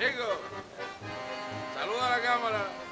Chico, saluda a la cámara.